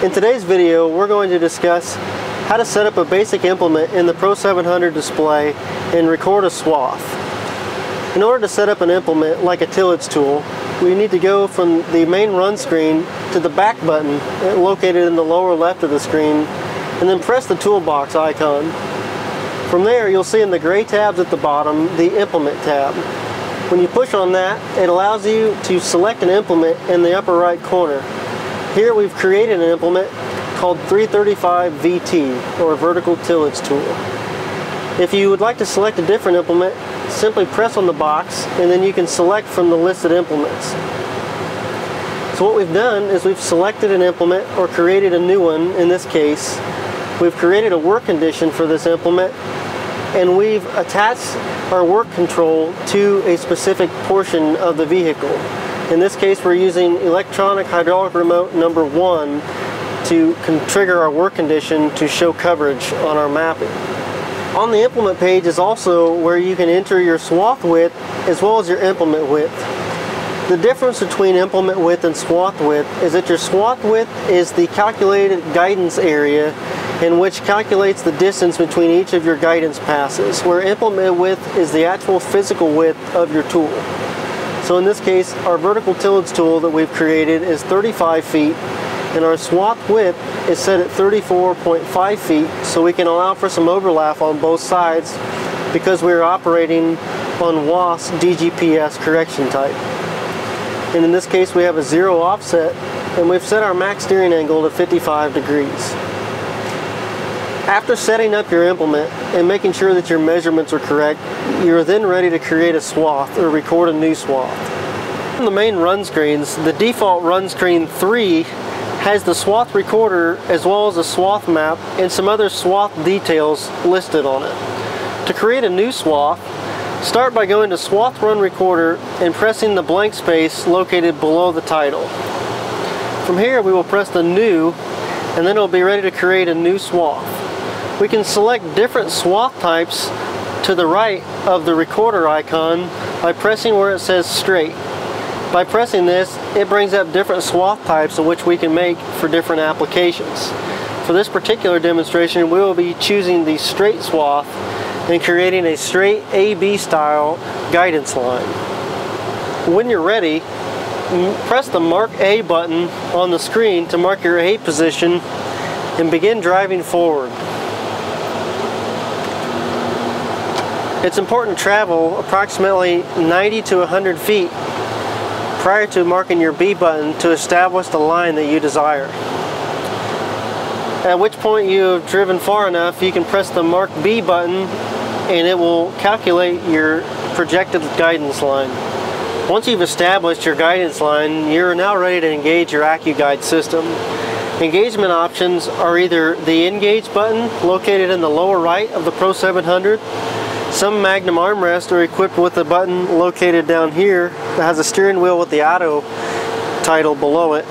In today's video, we're going to discuss how to set up a basic implement in the Pro 700 display and record a swath. In order to set up an implement like a tillage tool, we need to go from the main run screen to the back button located in the lower left of the screen and then press the toolbox icon. From there, you'll see in the gray tabs at the bottom the implement tab. When you push on that, it allows you to select an implement in the upper right corner. Here we've created an implement called 335 VT, or vertical tillage tool. If you would like to select a different implement, simply press on the box and then you can select from the listed implements. So what we've done is we've selected an implement or created a new one in this case. We've created a work condition for this implement and we've attached our work control to a specific portion of the vehicle. In this case we're using electronic hydraulic remote number one to trigger our work condition to show coverage on our mapping. On the implement page is also where you can enter your swath width as well as your implement width. The difference between implement width and swath width is that your swath width is the calculated guidance area in which calculates the distance between each of your guidance passes, where implement width is the actual physical width of your tool. So in this case, our vertical tillage tool that we've created is 35 feet, and our swath width is set at 34.5 feet, so we can allow for some overlap on both sides because we're operating on WAAS DGPS correction type. And in this case, we have a zero offset, and we've set our max steering angle to 55 degrees. After setting up your implement and making sure that your measurements are correct, you're then ready to create a swath or record a new swath. On the main run screens, the default run screen 3 has the swath recorder as well as a swath map and some other swath details listed on it. To create a new swath, start by going to Swath Run Recorder and pressing the blank space located below the title. From here we will press the New and then it will be ready to create a new swath. We can select different swath types to the right of the recorder icon by pressing where it says straight. By pressing this, it brings up different swath types of which we can make for different applications. For this particular demonstration, we will be choosing the straight swath and creating a straight AB style guidance line. When you're ready, press the Mark A button on the screen to mark your A position and begin driving forward. It's important to travel approximately 90 to 100 feet prior to marking your B button to establish the line that you desire. At which point you have driven far enough, you can press the Mark B button and it will calculate your projected guidance line. Once you've established your guidance line, you're now ready to engage your AccuGuide system. Engagement options are either the Engage button located in the lower right of the Pro 700 some Magnum armrests are equipped with a button located down here that has a steering wheel with the auto title below it.